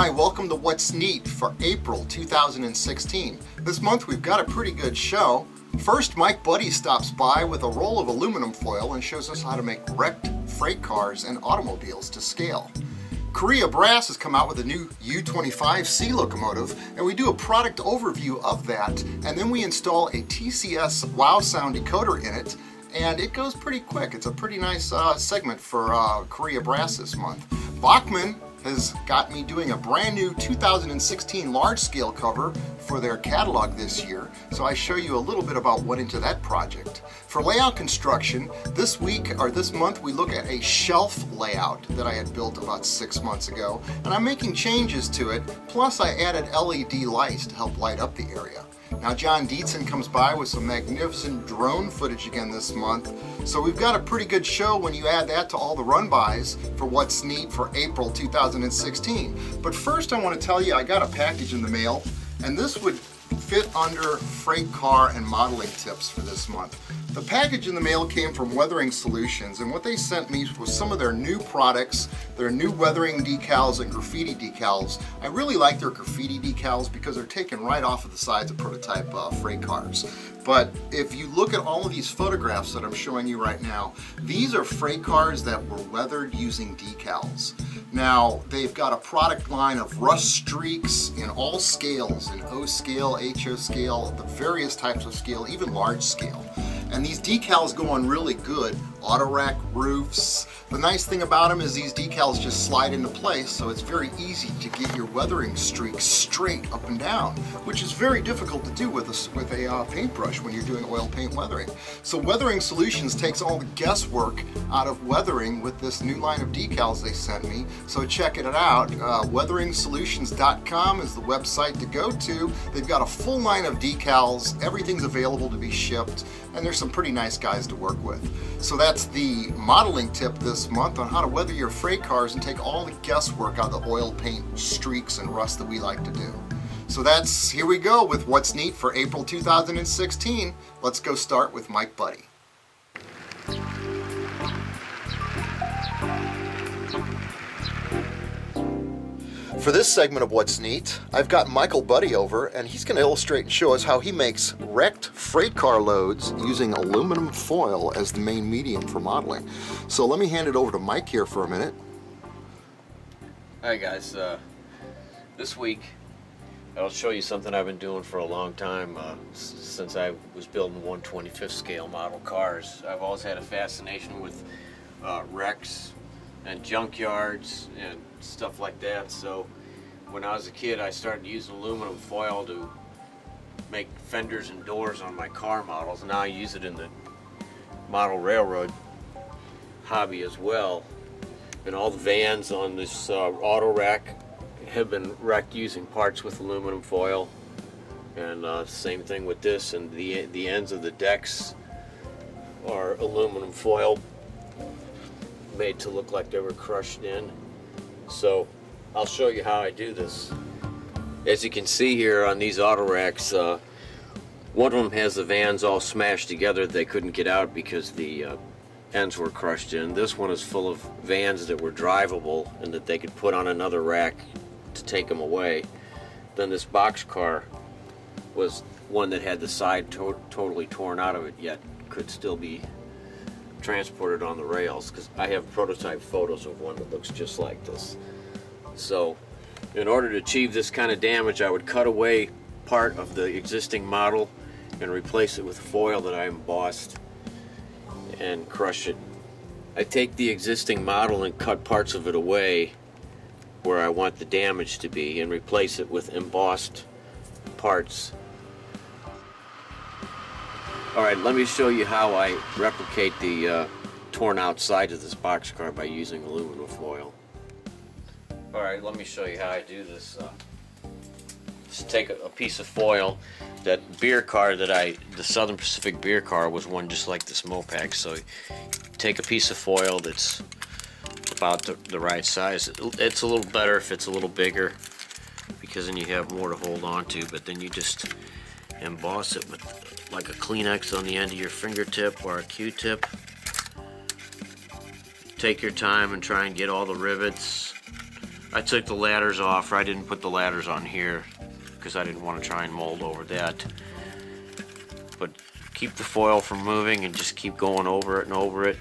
Hi, welcome to What's Neat for April 2016. This month we've got a pretty good show. First, Mike Buddy stops by with a roll of aluminum foil and shows us how to make wrecked freight cars and automobiles to scale. Korea Brass has come out with a new U25C locomotive and we do a product overview of that and then we install a TCS wow sound decoder in it and it goes pretty quick. It's a pretty nice uh, segment for uh, Korea Brass this month. Bachmann has got me doing a brand new 2016 large scale cover for their catalog this year, so I show you a little bit about what into that project. For layout construction, this week or this month we look at a shelf layout that I had built about six months ago, and I'm making changes to it, plus I added LED lights to help light up the area. Now John Dietzen comes by with some magnificent drone footage again this month. So we've got a pretty good show when you add that to all the run-bys for what's neat for April 2016. But first I want to tell you I got a package in the mail and this would fit under freight car and modeling tips for this month. The package in the mail came from Weathering Solutions and what they sent me was some of their new products, their new weathering decals and graffiti decals. I really like their graffiti decals because they're taken right off of the sides of prototype uh, freight cars. But if you look at all of these photographs that I'm showing you right now, these are freight cars that were weathered using decals. Now, they've got a product line of rust streaks in all scales, in O scale, HO scale, the various types of scale, even large scale. And these decals go on really good. Auto rack roofs. The nice thing about them is these decals just slide into place so it's very easy to get your weathering streaks straight up and down, which is very difficult to do with a, with a uh, paintbrush when you're doing oil paint weathering. So Weathering Solutions takes all the guesswork out of weathering with this new line of decals they sent me. So check it out. Uh, weatheringsolutions.com is the website to go to. They've got a full line of decals. Everything's available to be shipped and there's some pretty nice guys to work with. So that's the modeling tip this month on how to weather your freight cars and take all the guesswork out of the oil paint streaks and rust that we like to do. So that's, here we go with what's neat for April 2016. Let's go start with Mike Buddy. For this segment of What's Neat, I've got Michael Buddy over, and he's going to illustrate and show us how he makes wrecked freight car loads using aluminum foil as the main medium for modeling. So let me hand it over to Mike here for a minute. Hi guys, uh, this week I'll show you something I've been doing for a long time uh, since I was building 125th scale model cars. I've always had a fascination with uh, wrecks and junkyards and stuff like that. So when I was a kid, I started using aluminum foil to make fenders and doors on my car models. Now I use it in the model railroad hobby as well. And all the vans on this uh, auto rack have been wrecked using parts with aluminum foil. And uh, same thing with this, and the the ends of the decks are aluminum foil made to look like they were crushed in. So I'll show you how I do this. As you can see here on these auto racks, uh, one of them has the vans all smashed together. They couldn't get out because the uh, ends were crushed in. This one is full of vans that were drivable and that they could put on another rack to take them away. Then this box car was one that had the side to totally torn out of it yet could still be transported on the rails because I have prototype photos of one that looks just like this. So in order to achieve this kind of damage I would cut away part of the existing model and replace it with foil that I embossed and crush it. I take the existing model and cut parts of it away where I want the damage to be and replace it with embossed parts. Alright, let me show you how I replicate the uh, torn out side of this boxcar by using aluminum foil. Alright, let me show you how I do this. Uh, just take a, a, piece of foil. That beer car that I, the Southern Pacific beer car was one just like this Mopac. So take a piece of foil that's about the, the right size. It's a little better if it's a little bigger because then you have more to hold on to, but then you just emboss it with like a Kleenex on the end of your fingertip or a Q-tip. Take your time and try and get all the rivets. I took the ladders off, or I didn't put the ladders on here because I didn't want to try and mold over that. But keep the foil from moving and just keep going over it and over it.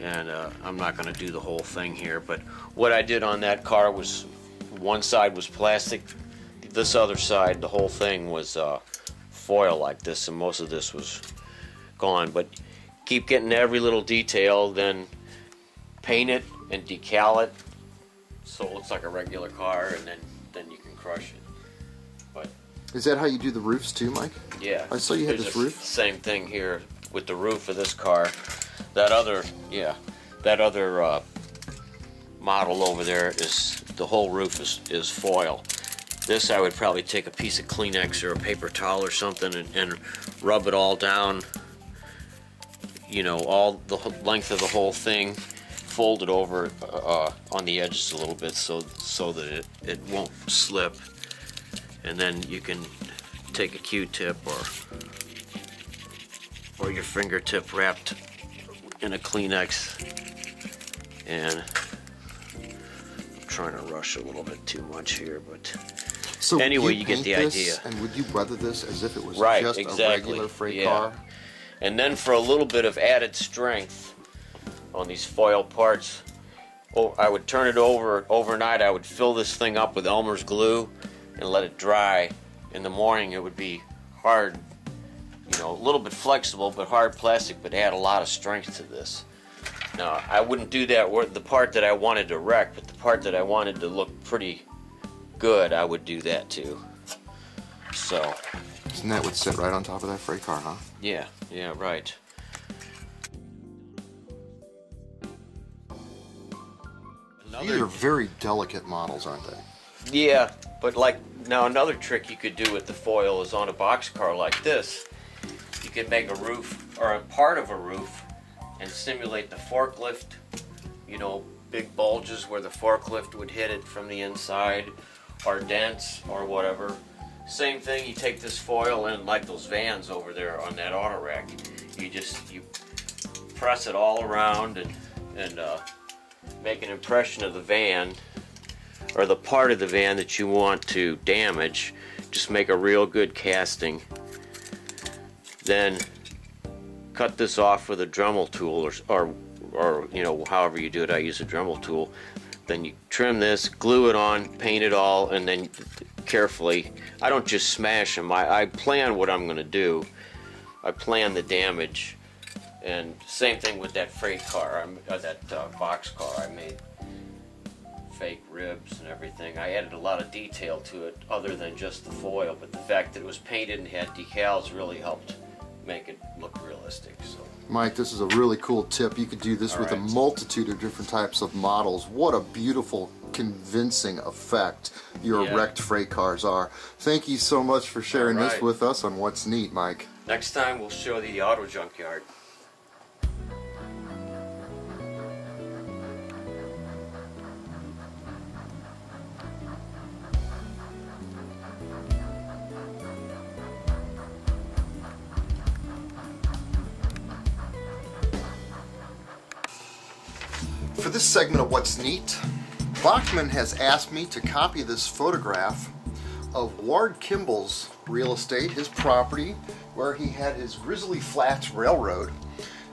And uh, I'm not going to do the whole thing here, but what I did on that car was one side was plastic, this other side, the whole thing was uh, foil like this, and most of this was gone. But keep getting every little detail, then paint it and decal it so it looks like a regular car, and then then you can crush it. But is that how you do the roofs too, Mike? Yeah. I saw you had this roof. Same thing here with the roof of this car. That other, yeah, that other uh, model over there is the whole roof is, is foil. This I would probably take a piece of Kleenex or a paper towel or something and, and rub it all down. You know, all the length of the whole thing fold it over uh, on the edges a little bit so so that it, it won't slip and then you can take a q-tip or or your fingertip wrapped in a Kleenex and trying to rush a little bit too much here but so anyway you, you get the idea and would you weather this as if it was right, just exactly. a regular freight yeah. car and then for a little bit of added strength on these foil parts. Oh, I would turn it over overnight. I would fill this thing up with Elmer's glue and let it dry. In the morning, it would be hard, you know, a little bit flexible, but hard plastic, but add a lot of strength to this. Now, I wouldn't do that with the part that I wanted to wreck, but the part that I wanted to look pretty good, I would do that too. So. And that would sit right on top of that freight car, huh? Yeah, yeah, right. These are very delicate models, aren't they? Yeah, but like now another trick you could do with the foil is on a box car like this. You could make a roof or a part of a roof and simulate the forklift. You know, big bulges where the forklift would hit it from the inside, or dents or whatever. Same thing. You take this foil and like those vans over there on that auto rack. You just you press it all around and and uh, make an impression of the van or the part of the van that you want to damage just make a real good casting then cut this off with a Dremel tool or, or, or you know however you do it I use a Dremel tool. Then you trim this glue it on paint it all and then carefully I don't just smash them I, I plan what I'm gonna do. I plan the damage. And same thing with that freight car, uh, that uh, box car. I made fake ribs and everything. I added a lot of detail to it other than just the foil, but the fact that it was painted and had decals really helped make it look realistic. So. Mike, this is a really cool tip. You could do this All with right. a multitude of different types of models. What a beautiful, convincing effect your Yeah. wrecked freight cars are. Thank you so much for sharing All this with us on What's Neat, Mike. Next time we'll show the auto junkyard. For this segment of What's Neat, Bachmann has asked me to copy this photograph of Ward Kimball's real estate, his property, where he had his Grizzly Flats Railroad.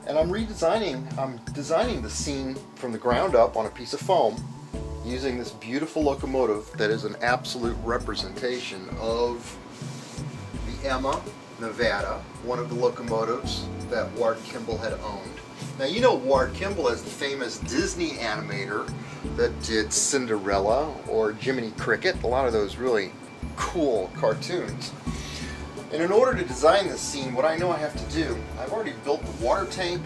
And I'm redesigning, I'm designing the scene from the ground up on a piece of foam using this beautiful locomotive that is an absolute representation of the Emma Nevada, one of the locomotives that Ward Kimball had owned. Now you know Ward Kimball as the famous Disney animator that did Cinderella or Jiminy Cricket, a lot of those really cool cartoons. And in order to design this scene, what I know I have to do, I've already built the water tank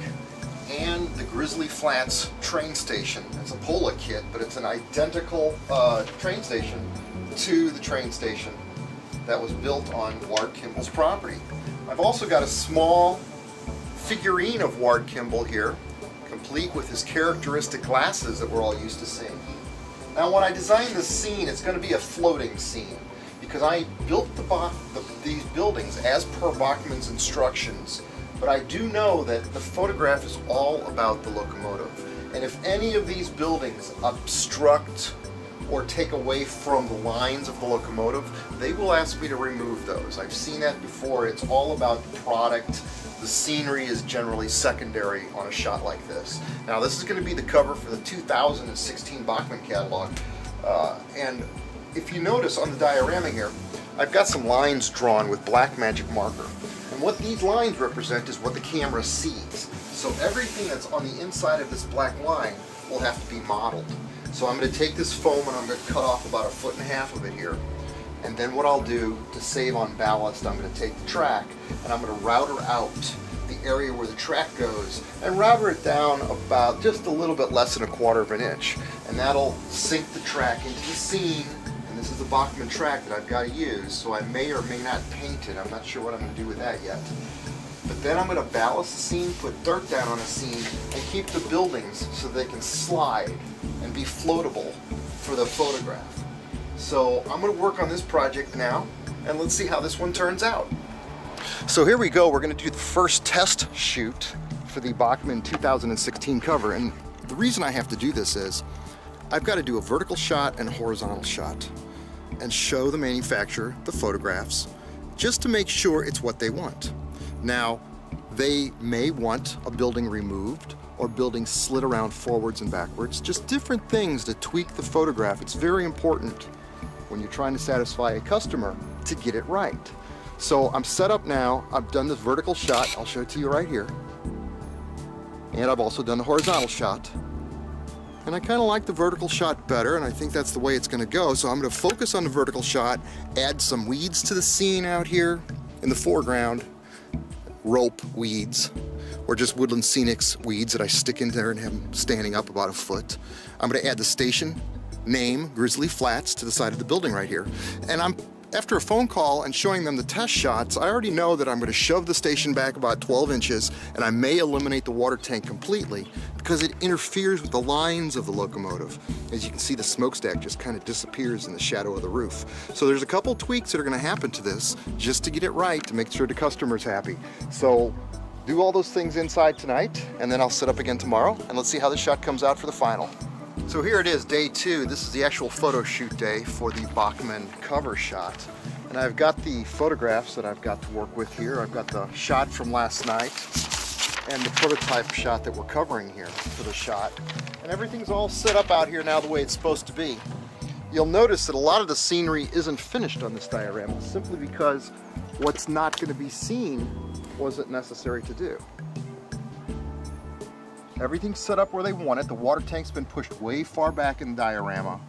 and the Grizzly Flats train station. It's a Pola kit, but it's an identical uh, train station to the train station that was built on Ward Kimball's property. I've also got a small figurine of Ward Kimball here, complete with his characteristic glasses that we're all used to seeing. Now when I design this scene, it's going to be a floating scene because I built the, the, these buildings as per Bachmann's instructions, but I do know that the photograph is all about the locomotive. And if any of these buildings obstruct or take away from the lines of the locomotive, they will ask me to remove those. I've seen that before. It's all about the product. The scenery is generally secondary on a shot like this. Now this is going to be the cover for the 2016 Bachmann catalog. Uh, and if you notice on the diorama here, I've got some lines drawn with black magic marker. And what these lines represent is what the camera sees. So everything that's on the inside of this black line will have to be modeled. So I'm going to take this foam and I'm going to cut off about a foot and a half of it here. And then what I'll do to save on ballast, I'm going to take the track and I'm going to router out the area where the track goes and router it down about just a little bit less than a quarter of an inch. And that'll sink the track into the scene. And this is the Bachmann track that I've got to use, so I may or may not paint it. I'm not sure what I'm going to do with that yet. Then I'm going to ballast the scene, put dirt down on the scene, and keep the buildings so they can slide and be floatable for the photograph. So I'm going to work on this project now, and let's see how this one turns out. So here we go. We're going to do the first test shoot for the Bachmann 2016 cover. And the reason I have to do this is I've got to do a vertical shot and a horizontal shot and show the manufacturer the photographs just to make sure it's what they want. Now, they may want a building removed or buildings slid around forwards and backwards, just different things to tweak the photograph. It's very important when you're trying to satisfy a customer to get it right. So I'm set up now, I've done this vertical shot, I'll show it to you right here. And I've also done the horizontal shot. And I kind of like the vertical shot better, and I think that's the way it's going to go. So I'm going to focus on the vertical shot, add some weeds to the scene out here in the foreground, rope weeds, or just woodland scenics weeds that I stick in there and have them standing up about a foot. I'm going to add the station name, Grizzly Flats, to the side of the building right here. And I'm after a phone call and showing them the test shots, I already know that I'm going to shove the station back about 12 inches and I may eliminate the water tank completely because it interferes with the lines of the locomotive. As you can see, the smokestack just kind of disappears in the shadow of the roof. So there's a couple tweaks that are going to happen to this just to get it right to make sure the customer's happy. So do all those things inside tonight and then I'll set up again tomorrow and let's see how the shot comes out for the final. So here it is, day two. This is the actual photo shoot day for the Bachmann cover shot. And I've got the photographs that I've got to work with here. I've got the shot from last night and the prototype shot that we're covering here for the shot. And everything's all set up out here now the way it's supposed to be. You'll notice that a lot of the scenery isn't finished on this diorama simply because what's not going to be seen wasn't necessary to do. Everything's set up where they want it. The water tank's been pushed way far back in the diorama.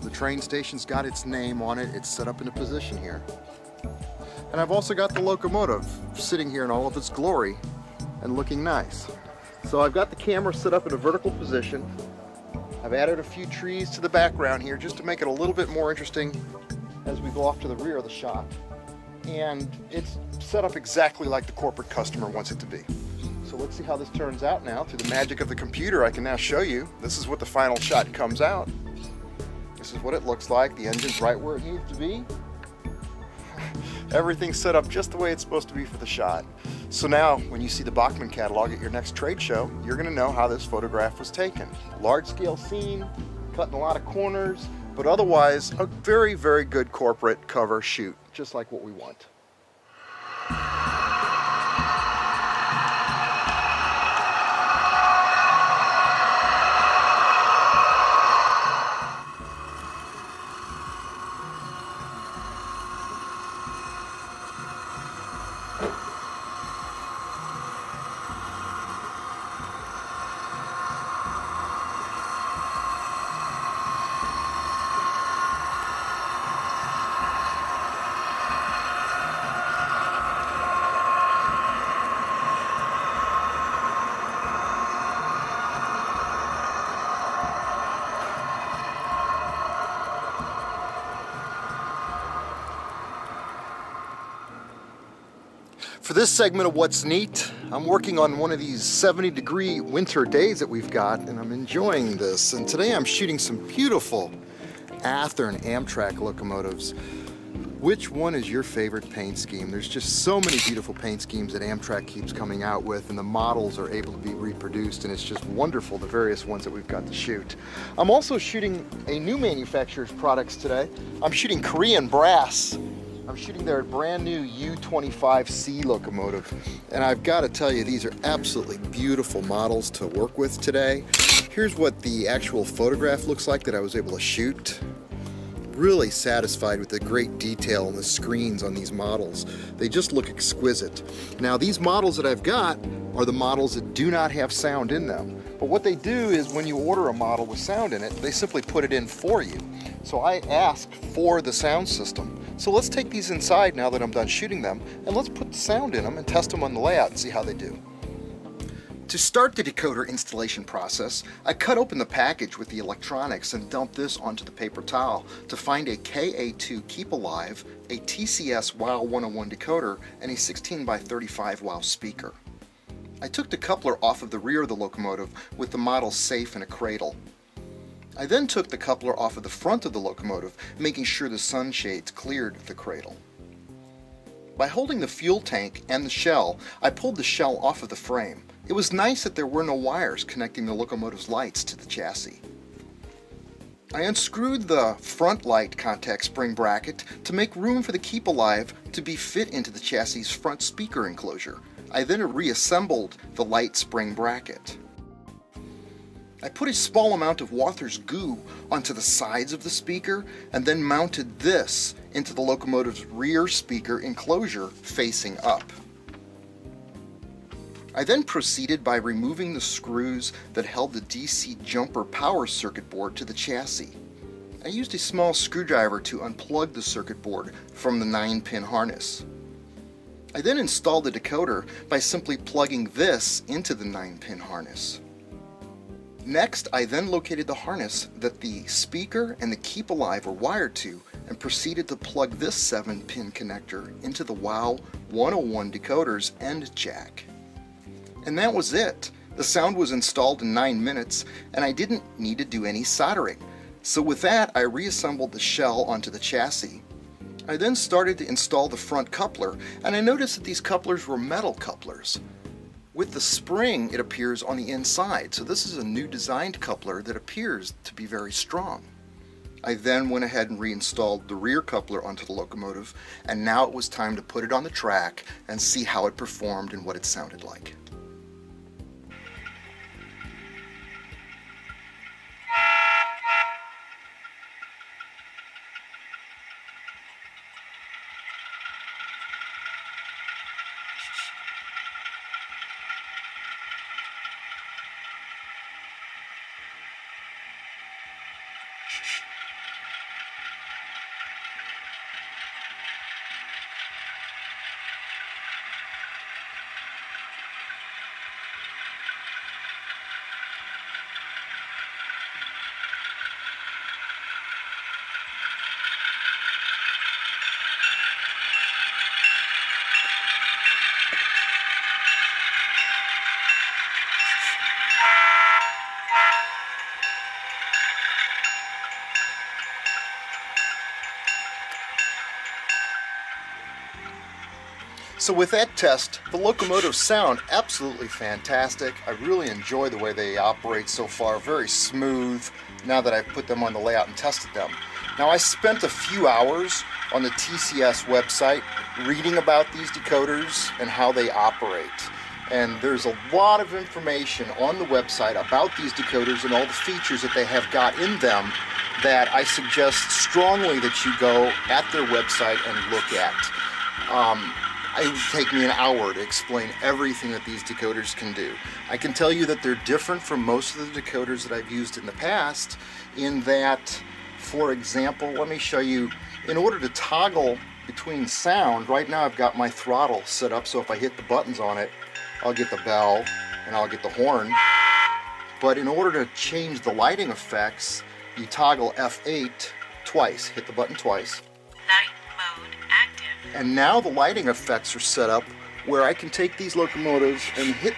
The train station's got its name on it. It's set up in a position here. And I've also got the locomotive sitting here in all of its glory and looking nice. So I've got the camera set up in a vertical position. I've added a few trees to the background here just to make it a little bit more interesting as we go off to the rear of the shot. And it's set up exactly like the corporate customer wants it to be. So let's see how this turns out now. Through the magic of the computer, I can now show you. This is what the final shot comes out. This is what it looks like. The engine's right where it needs to be. Everything's set up just the way it's supposed to be for the shot. So now, when you see the Bachmann catalog at your next trade show, you're gonna know how this photograph was taken. Large scale scene, cutting a lot of corners, but otherwise a very, very good corporate cover shoot, just like what we want. This segment of What's Neat, I'm working on one of these 70 degree winter days that we've got and I'm enjoying this. And today I'm shooting some beautiful Athearn Amtrak locomotives. Which one is your favorite paint scheme? There's just so many beautiful paint schemes that Amtrak keeps coming out with and the models are able to be reproduced and it's just wonderful the various ones that we've got to shoot. I'm also shooting a new manufacturer's products today. I'm shooting Korean Brass. I'm shooting their brand new U25C locomotive and I've got to tell you these are absolutely beautiful models to work with today. Here's what the actual photograph looks like that I was able to shoot really satisfied with the great detail on the screens on these models. They just look exquisite. Now these models that I've got are the models that do not have sound in them. But what they do is when you order a model with sound in it, they simply put it in for you. So I asked for the sound system. So let's take these inside now that I'm done shooting them and let's put the sound in them and test them on the layout and see how they do. To start the decoder installation process, I cut open the package with the electronics and dumped this onto the paper towel to find a KA2 Keep Alive, a TCS WOW 101 decoder, and a 16 by 35 WOW speaker. I took the coupler off of the rear of the locomotive with the model safe in a cradle. I then took the coupler off of the front of the locomotive, making sure the sunshades cleared the cradle. By holding the fuel tank and the shell, I pulled the shell off of the frame. It was nice that there were no wires connecting the locomotive's lights to the chassis. I unscrewed the front light contact spring bracket to make room for the Keep Alive to be fit into the chassis' front speaker enclosure. I then reassembled the light spring bracket. I put a small amount of Walther's goo onto the sides of the speaker and then mounted this into the locomotive's rear speaker enclosure facing up. I then proceeded by removing the screws that held the DC jumper power circuit board to the chassis. I used a small screwdriver to unplug the circuit board from the 9-pin harness. I then installed the decoder by simply plugging this into the 9-pin harness. Next, I then located the harness that the speaker and the Keep Alive were wired to and proceeded to plug this 7-pin connector into the WOW 101 decoder's end jack. And that was it. The sound was installed in 9 minutes and I didn't need to do any soldering. So with that I reassembled the shell onto the chassis. I then started to install the front coupler and I noticed that these couplers were metal couplers. With the spring it appears on the inside so this is a new designed coupler that appears to be very strong. I then went ahead and reinstalled the rear coupler onto the locomotive and now it was time to put it on the track and see how it performed and what it sounded like. So with that test, the locomotives sound absolutely fantastic. I really enjoy the way they operate so far, very smooth now that I've put them on the layout and tested them. Now I spent a few hours on the TCS website reading about these decoders and how they operate. And there's a lot of information on the website about these decoders and all the features that they have got in them that I suggest strongly that you go at their website and look at. Um, it would take me an hour to explain everything that these decoders can do. I can tell you that they're different from most of the decoders that I've used in the past in that, for example, let me show you, in order to toggle between sound, right now I've got my throttle set up so if I hit the buttons on it, I'll get the bell and I'll get the horn. But in order to change the lighting effects, you toggle F8 twice, hit the button twice. Active. And now the lighting effects are set up where I can take these locomotives and hit,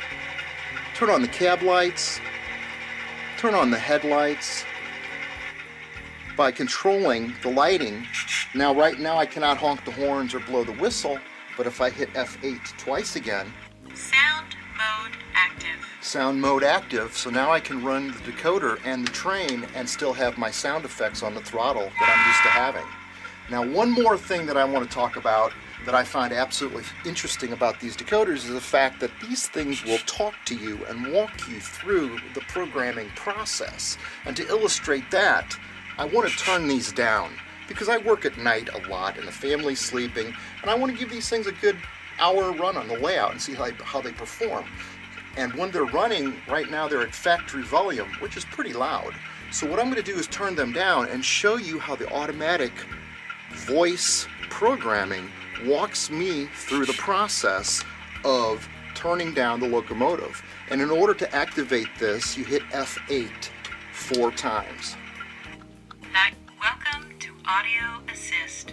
turn on the cab lights, turn on the headlights by controlling the lighting. Now, right now, I cannot honk the horns or blow the whistle, but if I hit F8 twice again, Sound mode active. sound mode active, so now I can run the decoder and the train and still have my sound effects on the throttle that I'm used to having. Now, one more thing that I want to talk about that I find absolutely interesting about these decoders is the fact that these things will talk to you and walk you through the programming process. And to illustrate that, I want to turn these down because I work at night a lot and the family's sleeping, and I want to give these things a good hour run on the layout and see how, how they perform. And when they're running, right now they're at factory volume, which is pretty loud. So what I'm going to do is turn them down and show you how the automatic voice programming walks me through the process of turning down the locomotive. And in order to activate this, you hit F8 four times. Welcome to Audio Assist.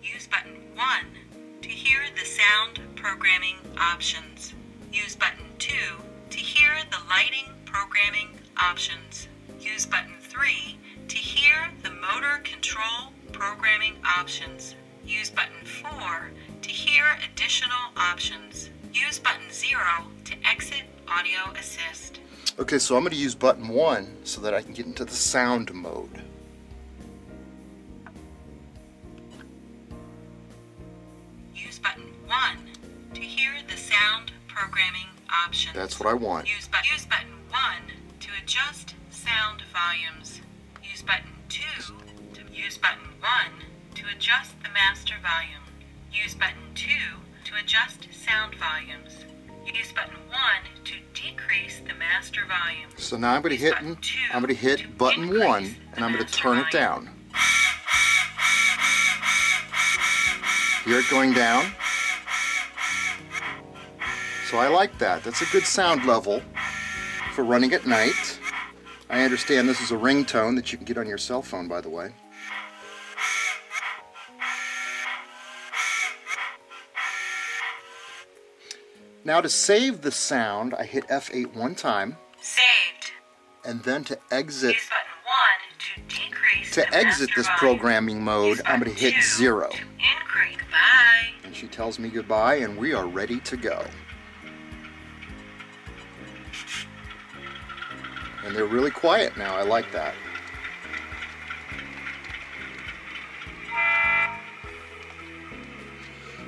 Use button 1 to hear the sound programming options. Use button 2 to hear the lighting programming options. Use button 3 to hear the motor control programming options. Use button 4 to hear additional options. Use button 0 to exit Audio Assist. Okay, so I'm going to use button one so that I can get into the sound mode. Use button 1 to hear the sound programming options. That's what I want. Use, bu- use button 1 to adjust sound volumes. Use button 2 to use button 1 to adjust the master volume. Use button 2 to adjust sound volumes. Use button 1 to decrease the master volume. So now I'm going to hit Button two I'm going to hit to button one and I'm going to turn it down. Hear it going down. So I like that. That's a good sound level for running at night. I understand this is a ringtone that you can get on your cell phone, by the way. Now to save the sound, I hit F8 one time, Saved. and then to exit 1 to decrease to the exit this volume. programming mode, I'm going to hit 0. To And she tells me goodbye, and we are ready to go. And they're really quiet now. I like that.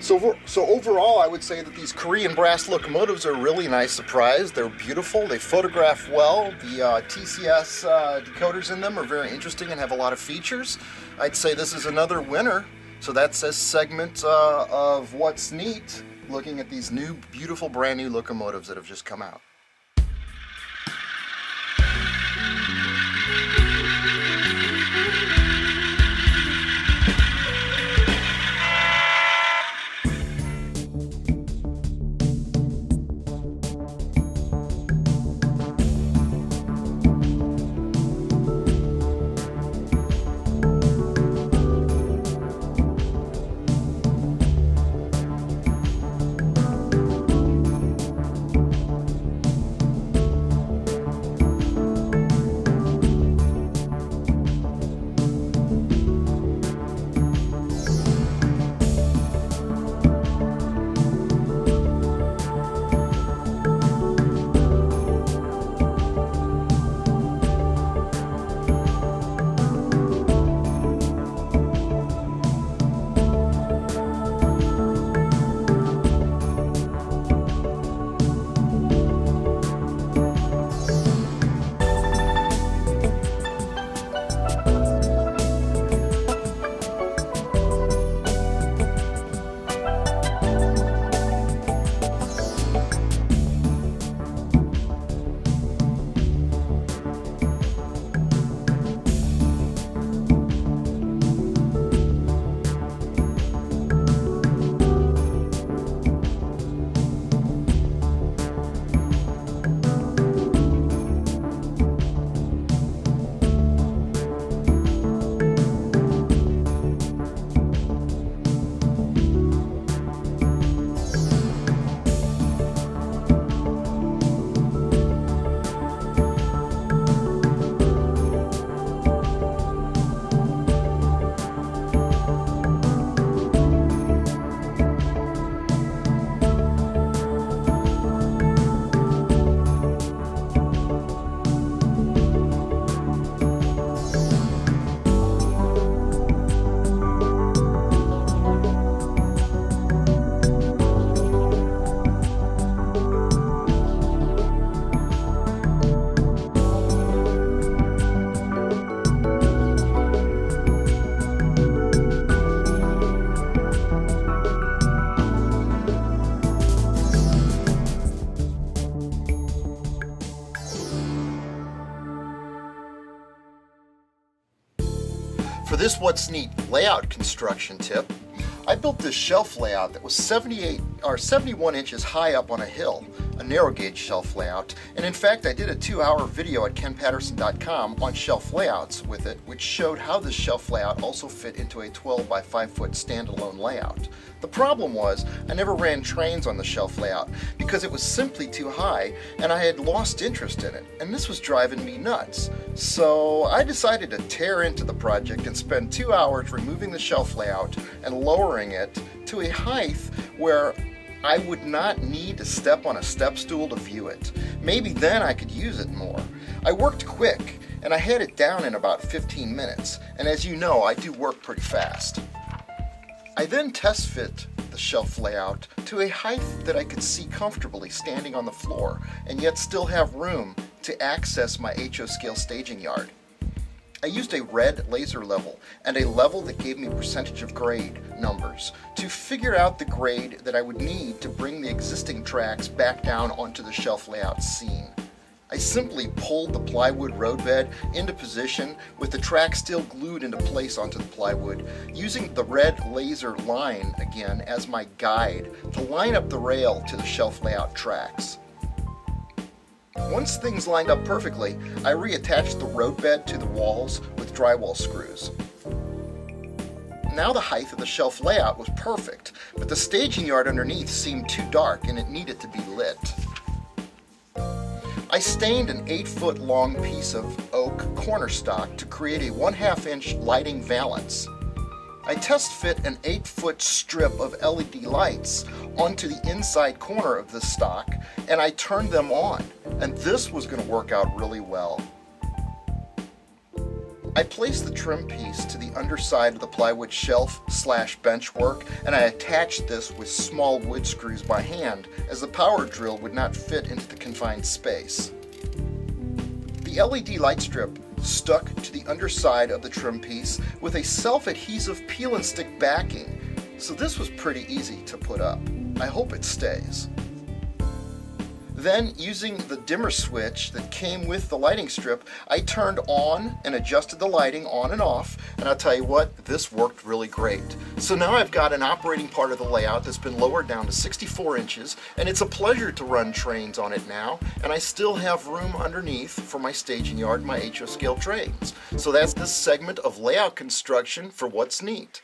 So, so overall, I would say that these Korean brass locomotives are a really nice surprise. They're beautiful. They photograph well. The uh, TCS uh, decoders in them are very interesting and have a lot of features. I'd say this is another winner. So that's a segment uh, of what's neat, looking at these new, beautiful, brand new locomotives that have just come out. This What's Neat layout construction tip. I built this shelf layout that was 78 or 71 inches high up on a hill, a narrow gauge shelf layout, and in fact I did a two hour video at kenpatterson.com on shelf layouts with it, which showed how this shelf layout also fit into a 12 by 5 foot standalone layout. The problem was I never ran trains on the shelf layout because it was simply too high and I had lost interest in it, and this was driving me nuts. So I decided to tear into the project and spend two hours removing the shelf layout and lowering it to a height where I would not need to step on a step stool to view it. Maybe then I could use it more. I worked quick and I had it down in about 15 minutes, and as you know, I do work pretty fast. I then test fit the shelf layout to a height that I could see comfortably standing on the floor and yet still have room to access my HO scale staging yard. I used a red laser level and a level that gave me percentage of grade numbers to figure out the grade that I would need to bring the existing tracks back down onto the shelf layout scene. I simply pulled the plywood roadbed into position with the track still glued into place onto the plywood, using the red laser line again as my guide to line up the rail to the shelf layout tracks. Once things lined up perfectly, I reattached the roadbed to the walls with drywall screws. Now the height of the shelf layout was perfect, but the staging yard underneath seemed too dark and it needed to be lit. I stained an 8 foot long piece of oak corner stock to create a 1 2 inch lighting valance. I test fit an 8 foot strip of LED lights onto the inside corner of the stock and I turned them on and this was going to work out really well. I placed the trim piece to the underside of the plywood shelf slash bench work and I attached this with small wood screws by hand as the power drill would not fit into the confined space. The LED light strip stuck to the underside of the trim piece with a self-adhesive peel and stick backing, so this was pretty easy to put up. I hope it stays. Then, using the dimmer switch that came with the lighting strip, I turned on and adjusted the lighting on and off, and I'll tell you what, this worked really great. So now I've got an operating part of the layout that's been lowered down to 64 inches, and it's a pleasure to run trains on it now, and I still have room underneath for my staging yard my HO scale trains. So that's this segment of layout construction for What's Neat.